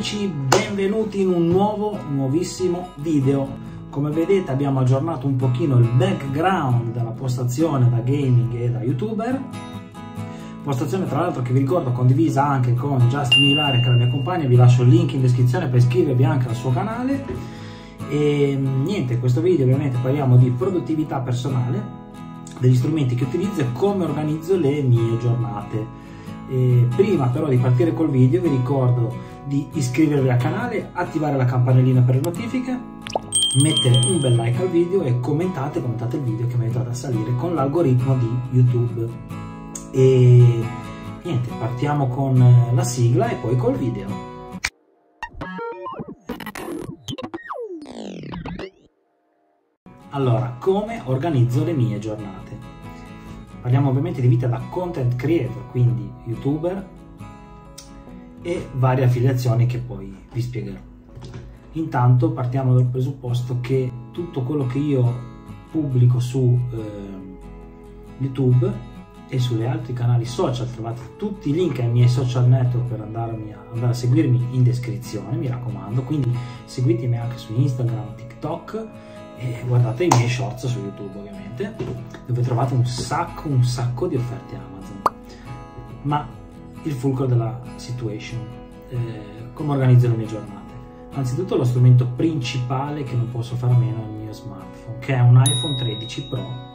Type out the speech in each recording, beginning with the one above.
amici, benvenuti in un nuovo, nuovissimo video. Come vedete abbiamo aggiornato un pochino il background della postazione da gaming e da youtuber. Postazione tra l'altro che vi ricordo condivisa anche con Justin Milare che è la mia compagna, vi lascio il link in descrizione per iscrivervi anche al suo canale. E niente, in questo video ovviamente parliamo di produttività personale, degli strumenti che utilizzo e come organizzo le mie giornate. E prima però di partire col video vi ricordo di iscrivervi al canale, attivare la campanellina per le notifiche, mettere un bel like al video e commentate, commentate il video che mi aiutate a salire con l'algoritmo di YouTube. E niente, partiamo con la sigla e poi col video. Allora, come organizzo le mie giornate? Parliamo ovviamente di vita da content creator, quindi youtuber e varie affiliazioni che poi vi spiegherò. Intanto partiamo dal presupposto che tutto quello che io pubblico su eh, YouTube e sugli altri canali social trovate tutti i link ai miei social network per andarmi a, andare a seguirmi in descrizione, mi raccomando, quindi seguitemi anche su Instagram, TikTok e guardate i miei shorts su YouTube ovviamente, dove trovate un sacco, un sacco di offerte Amazon. Ma il fulcro della situation, eh, come organizzo le mie giornate? Anzitutto lo strumento principale che non posso fare a meno è il mio smartphone, che è un iPhone 13 Pro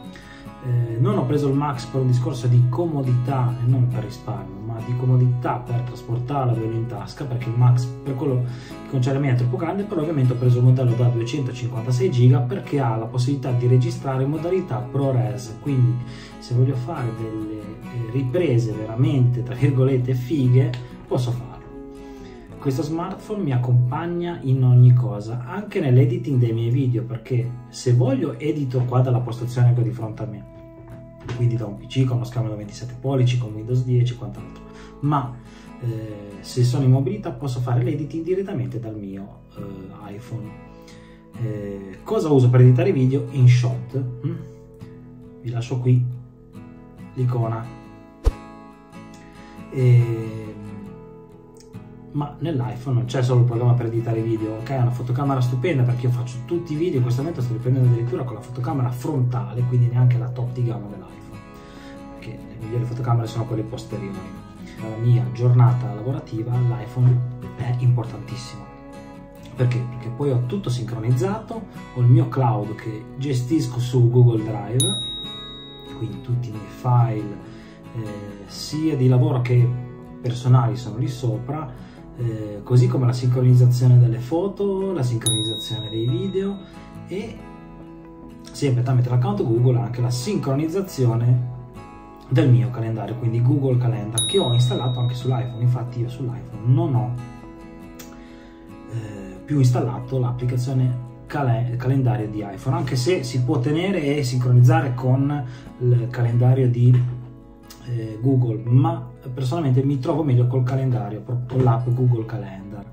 eh, non ho preso il Max per un discorso di comodità e non per risparmio, ma di comodità per trasportarlo averlo in tasca, perché il Max per quello che concerne me è troppo grande, però ovviamente ho preso il modello da 256 giga perché ha la possibilità di registrare in modalità ProRes, quindi se voglio fare delle riprese veramente, tra virgolette, fighe, posso farlo. Questo smartphone mi accompagna in ogni cosa, anche nell'editing dei miei video, perché se voglio edito qua dalla postazione che ho di fronte a me, quindi da un PC con uno schermo da 27 pollici, con Windows 10 e quant'altro. Ma eh, se sono in mobilità posso fare l'editing direttamente dal mio eh, iPhone. Eh, cosa uso per editare video? InShot. Mm? Vi lascio qui l'icona. E ma nell'iPhone non c'è solo il programma per editare video, ok? È una fotocamera stupenda perché io faccio tutti i video, in questo momento sto riprendendo addirittura con la fotocamera frontale, quindi neanche la top di gamma dell'iPhone, perché le migliori fotocamere sono quelle posteriori. Nella mia giornata lavorativa l'iPhone è importantissimo. Perché? Perché poi ho tutto sincronizzato, ho il mio cloud che gestisco su Google Drive, quindi tutti file, eh, sia di lavoro che personali sono lì sopra, eh, così come la sincronizzazione delle foto, la sincronizzazione dei video e sempre tramite l'account Google anche la sincronizzazione del mio calendario, quindi Google Calendar che ho installato anche sull'iPhone, infatti io sull'iPhone non ho eh, più installato l'applicazione cal calendario di iPhone, anche se si può tenere e sincronizzare con il calendario di eh, Google, ma personalmente mi trovo meglio col calendario, con l'app Google Calendar.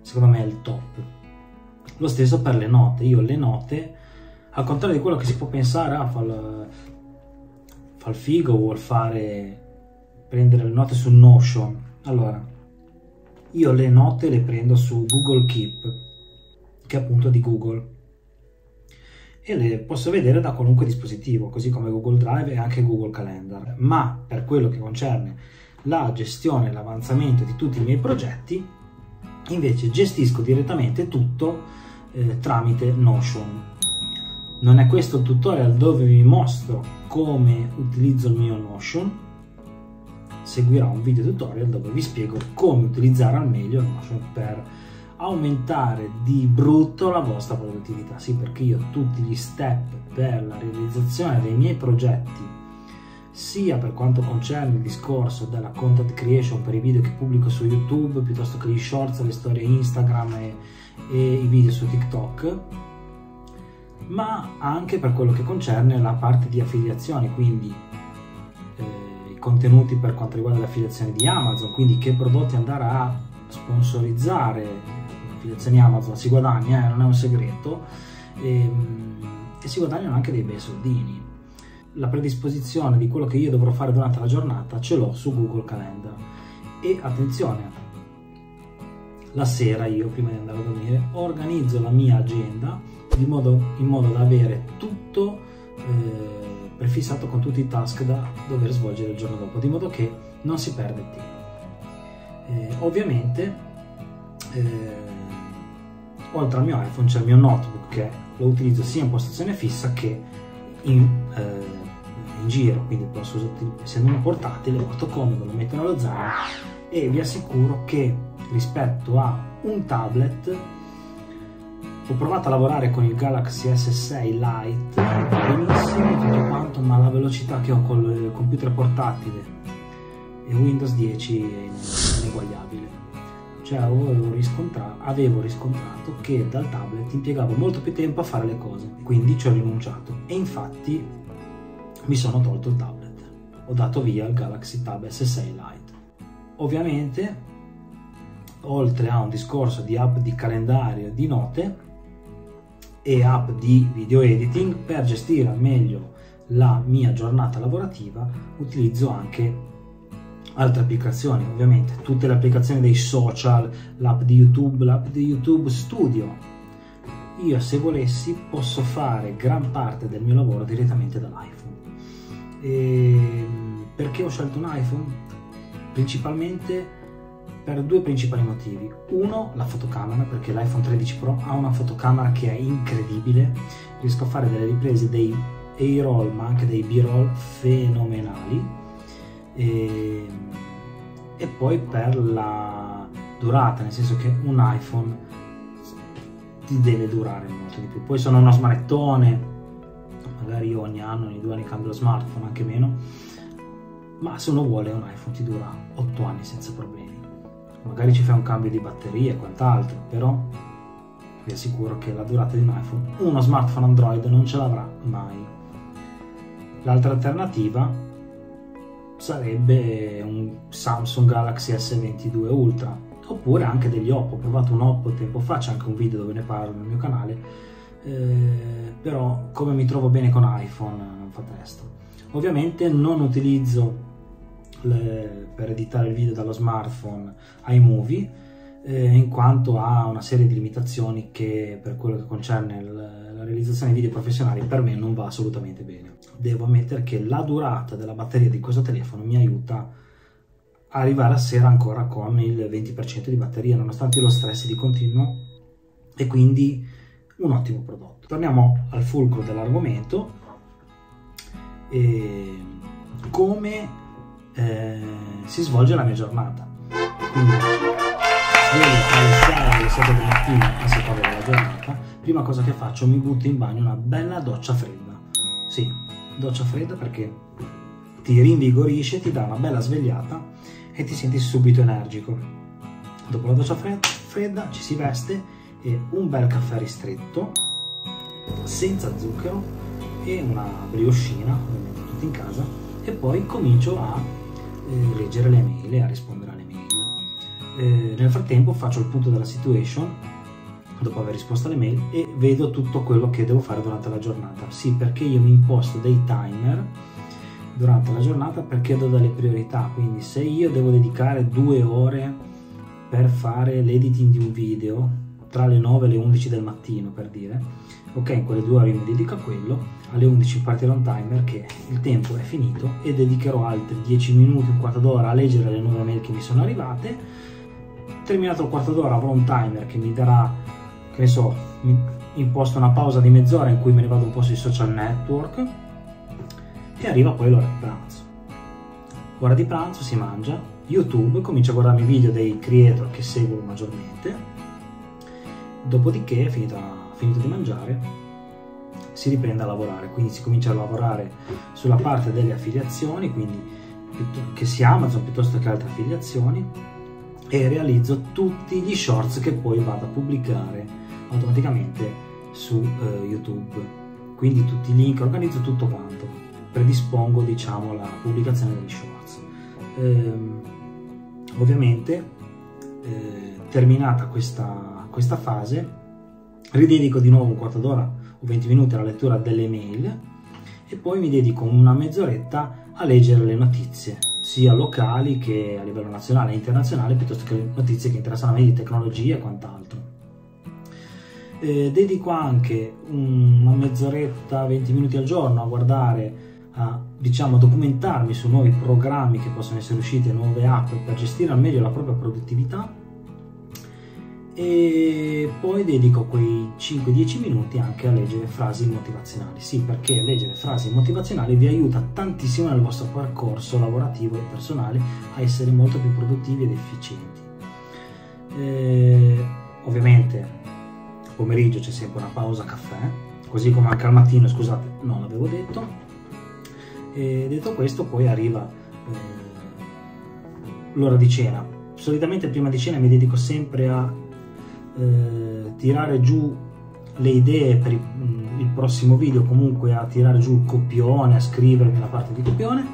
Secondo me è il top. Lo stesso per le note. Io le note, al contrario di quello che si può pensare, ah, fa il, fa il figo, vuol fare prendere le note su Notion. Allora, io le note le prendo su Google Keep, che appunto di Google e le posso vedere da qualunque dispositivo, così come Google Drive e anche Google Calendar. Ma per quello che concerne la gestione e l'avanzamento di tutti i miei progetti, invece gestisco direttamente tutto eh, tramite Notion. Non è questo il tutorial dove vi mostro come utilizzo il mio Notion, seguirà un video tutorial dove vi spiego come utilizzare al meglio Notion per aumentare di brutto la vostra produttività. Sì, perché io tutti gli step per la realizzazione dei miei progetti, sia per quanto concerne il discorso della content creation per i video che pubblico su YouTube, piuttosto che gli shorts, le storie Instagram e, e i video su TikTok, ma anche per quello che concerne la parte di affiliazioni, quindi eh, i contenuti per quanto riguarda le affiliazioni di Amazon, quindi che prodotti andare a sponsorizzare affiliazioni Amazon si guadagna, eh, non è un segreto, e, ehm, e si guadagnano anche dei bei soldini. La predisposizione di quello che io dovrò fare durante la giornata ce l'ho su Google Calendar. E attenzione, la sera io prima di andare a dormire organizzo la mia agenda modo, in modo da avere tutto eh, prefissato con tutti i task da dover svolgere il giorno dopo, di modo che non si perde tempo. Eh, ovviamente, eh, oltre al mio iPhone c'è il mio notebook che lo utilizzo sia in postazione fissa che in, eh, in giro, quindi posso essendo un portatile, molto comodo, lo metto nello zaino e vi assicuro che rispetto a un tablet ho provato a lavorare con il Galaxy S6 Lite benissimo tutto quanto ma la velocità che ho col computer portatile e Windows 10 è ineguagliabile cioè avevo riscontrato, avevo riscontrato che dal tablet impiegavo molto più tempo a fare le cose. Quindi ci ho rinunciato. E infatti mi sono tolto il tablet. Ho dato via il Galaxy Tab S6 Lite. Ovviamente oltre a un discorso di app di calendario di note e app di video editing per gestire al meglio la mia giornata lavorativa utilizzo anche altre applicazioni ovviamente. Tutte le applicazioni dei social l'app di youtube l'app di youtube studio. Io se volessi posso fare gran parte del mio lavoro direttamente dall'iphone. E perché ho scelto un iphone? Principalmente per due principali motivi. Uno, la fotocamera, perché l'iPhone 13 Pro ha una fotocamera che è incredibile, riesco a fare delle riprese dei A-roll ma anche dei B-roll fenomenali. E, e poi per la durata, nel senso che un iPhone ti deve durare molto di più. Poi sono uno smanettone, magari ogni anno, ogni due anni cambio lo smartphone, anche meno, ma se uno vuole un iPhone ti dura 8 anni senza problemi magari ci fai un cambio di batteria e quant'altro, però vi assicuro che la durata di un iPhone, uno smartphone Android non ce l'avrà mai. L'altra alternativa sarebbe un Samsung Galaxy S22 Ultra, oppure anche degli Oppo. Ho provato un Oppo tempo fa, c'è anche un video dove ne parlo nel mio canale, eh, però come mi trovo bene con iPhone non fa testo. Ovviamente non utilizzo le, per editare il video dallo smartphone iMovie eh, in quanto ha una serie di limitazioni che per quello che concerne il, realizzazione di video professionali per me non va assolutamente bene. Devo ammettere che la durata della batteria di questo telefono mi aiuta a arrivare a sera ancora con il 20% di batteria nonostante lo stress di continuo e quindi un ottimo prodotto. Torniamo al fulcro dell'argomento. come eh, si svolge la mia giornata. Quindi sveglio alle 6 alle 7 del mattino a seconda della giornata, prima cosa che faccio mi butto in bagno una bella doccia fredda. Sì, doccia fredda perché ti rinvigorisce, ti dà una bella svegliata e ti senti subito energico. Dopo la doccia fredda, fredda ci si veste e un bel caffè ristretto, senza zucchero e una brioscina, ovviamente tutti in casa, e poi comincio a eh, leggere le mail e a rispondere alle mail. Eh, nel frattempo faccio il punto della situation dopo aver risposto alle mail e vedo tutto quello che devo fare durante la giornata. Sì, perché io mi imposto dei timer durante la giornata perché do delle priorità, quindi se io devo dedicare due ore per fare l'editing di un video tra le 9 e le 11 del mattino per dire, ok, in quelle due ore io mi dedico a quello, alle 11 partirà un timer che il tempo è finito e dedicherò altri 10 minuti, un quarto d'ora a leggere le nuove mail che mi sono arrivate. Terminato il quarto d'ora avrò un timer che mi darà, che so, imposto una pausa di mezz'ora in cui me ne vado un po' sui social network e arriva poi l'ora di pranzo. Ora di pranzo si mangia, YouTube, comincio a guardarmi i video dei creator che seguo maggiormente, dopodiché, finito, finito di mangiare, si riprende a lavorare, quindi si comincia a lavorare sulla parte delle affiliazioni, quindi che sia Amazon piuttosto che altre affiliazioni e realizzo tutti gli shorts che poi vado a pubblicare automaticamente su uh, YouTube. Quindi tutti i link, organizzo tutto quanto, predispongo diciamo la pubblicazione degli shorts. Ehm, ovviamente eh, terminata questa, questa fase ridedico di nuovo un quarto d'ora o 20 minuti alla lettura delle mail e poi mi dedico una mezz'oretta a leggere le notizie sia locali che a livello nazionale e internazionale, piuttosto che notizie che interessano a me di tecnologia e quant'altro. Eh, dedico anche una mezz'oretta, 20 minuti al giorno a guardare, a diciamo, documentarmi su nuovi programmi che possono essere usciti, nuove app per gestire al meglio la propria produttività e poi dedico quei 5-10 minuti anche a leggere frasi motivazionali. Sì, perché leggere frasi motivazionali vi aiuta tantissimo nel vostro percorso lavorativo e personale a essere molto più produttivi ed efficienti. Eh, ovviamente pomeriggio c'è sempre una pausa caffè, così come anche al mattino, scusate, non l'avevo detto. E detto questo, poi arriva eh, l'ora di cena. Solitamente prima di cena mi dedico sempre a eh, tirare giù le idee per il, il, prossimo video, comunque a tirare giù il copione, a scrivermi la parte di copione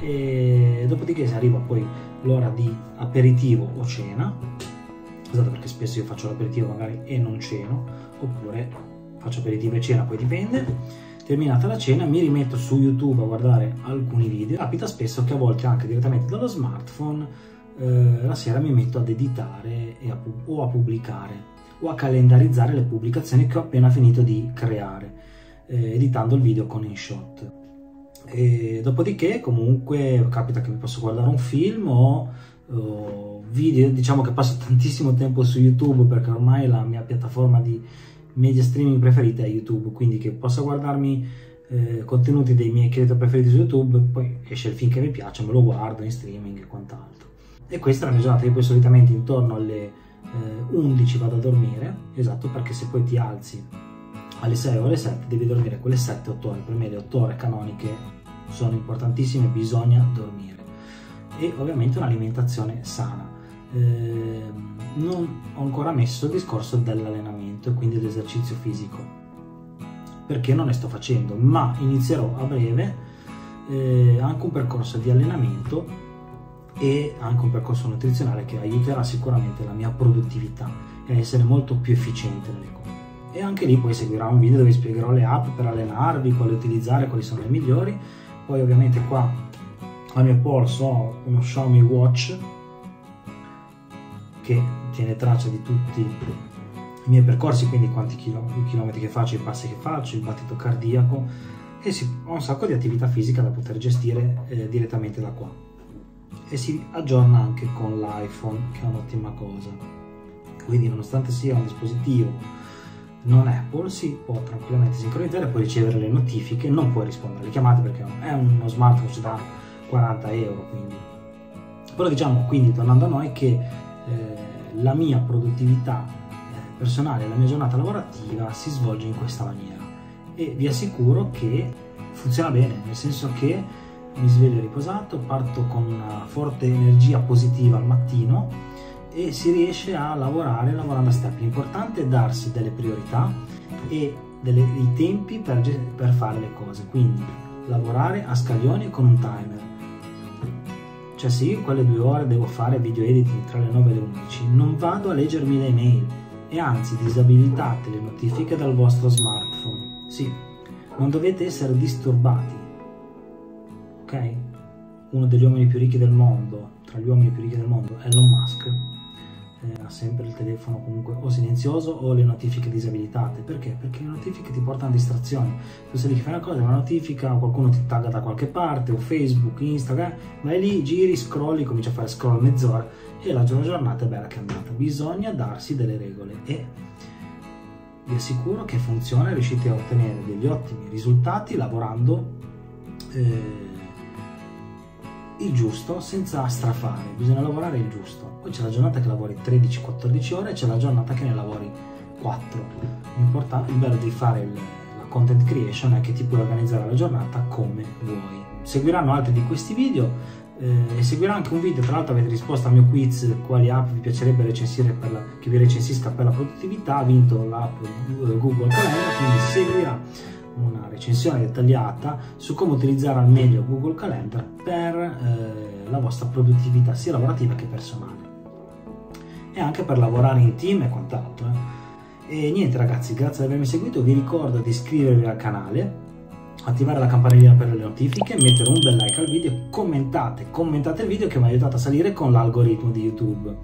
e dopodiché si arriva poi l'ora di aperitivo o cena, scusate perché spesso io faccio l'aperitivo magari e non ceno, oppure faccio aperitivo e cena, poi dipende. Terminata la cena mi rimetto su YouTube a guardare alcuni video, capita spesso che a volte anche direttamente dallo smartphone eh, la sera mi metto ad editare a, o a pubblicare o a calendarizzare le pubblicazioni che ho appena finito di creare, eh, editando il video con InShot. E dopodiché comunque capita che mi posso guardare un film o, o video, diciamo che passo tantissimo tempo su YouTube perché ormai la mia piattaforma di media streaming preferita è YouTube, quindi che possa guardarmi eh, contenuti dei miei creator preferiti su YouTube, poi esce il film che mi piace, me lo guardo in streaming e quant'altro. E questa è la mia giornata, io poi solitamente intorno alle eh, 11 vado a dormire, esatto perché se poi ti alzi alle 6 o alle 7 devi dormire quelle 7-8 ore, per me le 8 ore canoniche sono importantissime, bisogna dormire. E ovviamente un'alimentazione sana. Eh, non ho ancora messo il discorso dell'allenamento quindi dell'esercizio fisico, perché non ne sto facendo, ma inizierò a breve eh, anche un percorso di allenamento e anche un percorso nutrizionale che aiuterà sicuramente la mia produttività e a essere molto più efficiente nelle cose. E anche lì poi seguirà un video dove spiegherò le app per allenarvi, quali utilizzare, quali sono le migliori. Poi ovviamente qua al mio polso ho uno Xiaomi Watch che tiene traccia di tutti i miei percorsi, quindi quanti chilometri che faccio, i passi che faccio, il battito cardiaco e ho un sacco di attività fisica da poter gestire eh, direttamente da qua. E si aggiorna anche con l'iPhone che è un'ottima cosa. Quindi nonostante sia un dispositivo non Apple si può tranquillamente sincronizzare puoi ricevere le notifiche non puoi rispondere alle chiamate perché è uno smartphone da 40 euro quindi. Però diciamo quindi tornando a noi che eh, la mia produttività eh, personale la mia giornata lavorativa si svolge in questa maniera e vi assicuro che funziona bene nel senso che mi sveglio riposato, parto con una forte energia positiva al mattino e si riesce a lavorare lavorando a step. L'importante è darsi delle priorità e delle, dei tempi per, per fare le cose, quindi lavorare a scaglioni con un timer. Cioè se io in quelle due ore devo fare video editing tra le 9 e le 11, non vado a leggermi le mail e anzi disabilitate le notifiche dal vostro smartphone. Sì, non dovete essere disturbati ok? Uno degli uomini più ricchi del mondo, tra gli uomini più ricchi del mondo, Elon Musk, eh, ha sempre il telefono comunque o silenzioso o le notifiche disabilitate. Perché? Perché le notifiche ti portano a distrazioni. Tu sai che fai una cosa, una notifica, qualcuno ti tagga da qualche parte, o Facebook, Instagram, vai lì, giri, scrolli, cominci a fare scroll mezz'ora e la giornata è bella che è andata. Bisogna darsi delle regole e vi assicuro che funziona riuscite a ottenere degli ottimi risultati lavorando eh, il giusto senza strafare, bisogna lavorare il giusto. Poi c'è la giornata che lavori 13-14 ore e c'è la giornata che ne lavori 4. L'importante, il bello di fare il, la content creation è che ti puoi organizzare la giornata come vuoi. Seguiranno altri di questi video eh, e seguirà anche un video, tra l'altro avete risposto al mio quiz quali app vi piacerebbe recensire per la, che vi recensisca per la produttività, ha vinto l'app Google Calendar, quindi seguirà una recensione dettagliata su come utilizzare al meglio Google Calendar per eh, la vostra produttività sia lavorativa che personale e anche per lavorare in team e quant'altro. Eh. E niente ragazzi, grazie di avermi seguito, vi ricordo di iscrivervi al canale attivare la campanellina per le notifiche, mettere un bel like al video, commentate, commentate il video che mi ha aiutato a salire con l'algoritmo di YouTube.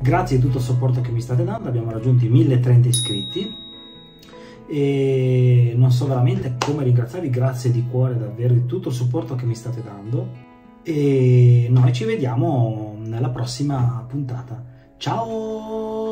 Grazie di tutto il supporto che mi state dando, abbiamo raggiunto i 1030 iscritti e non so veramente come ringraziarvi, grazie di cuore davvero di tutto il supporto che mi state dando e noi ci vediamo nella prossima puntata. Ciao!